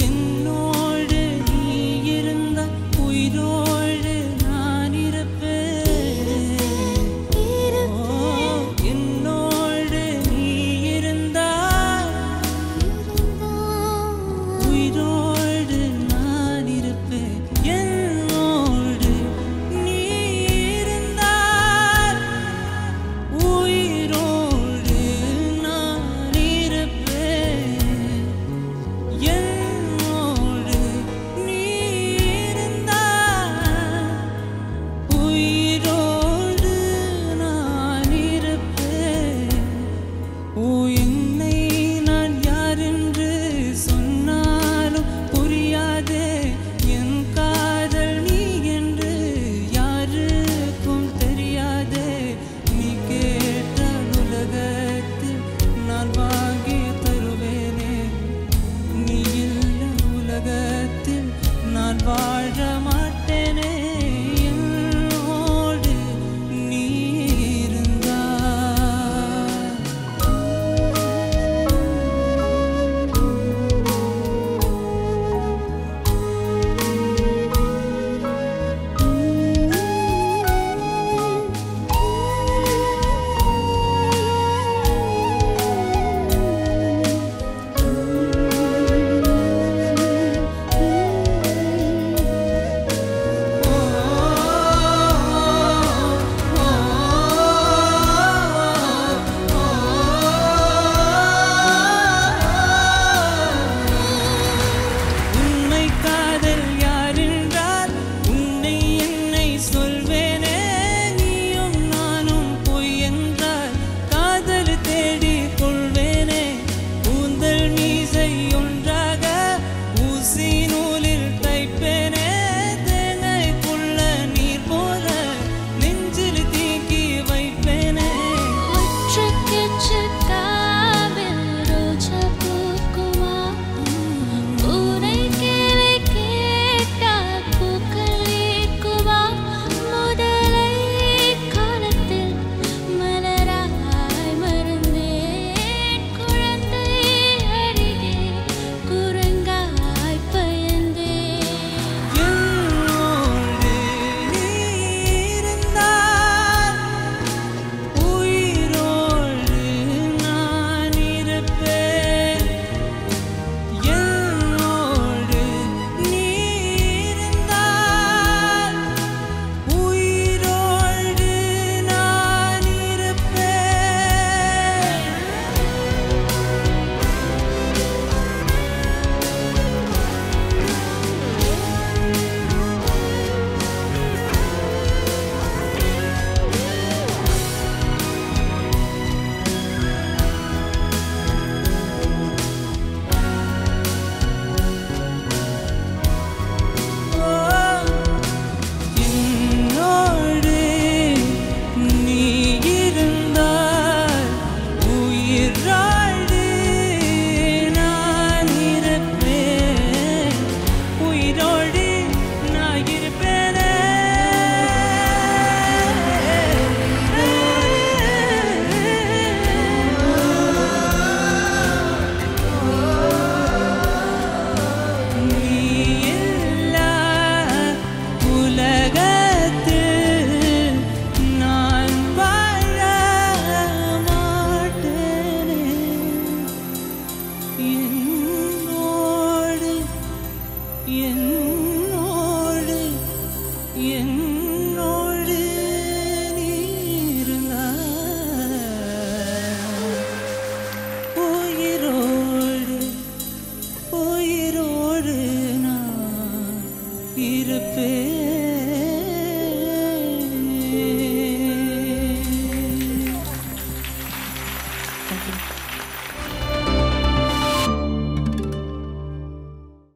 in you.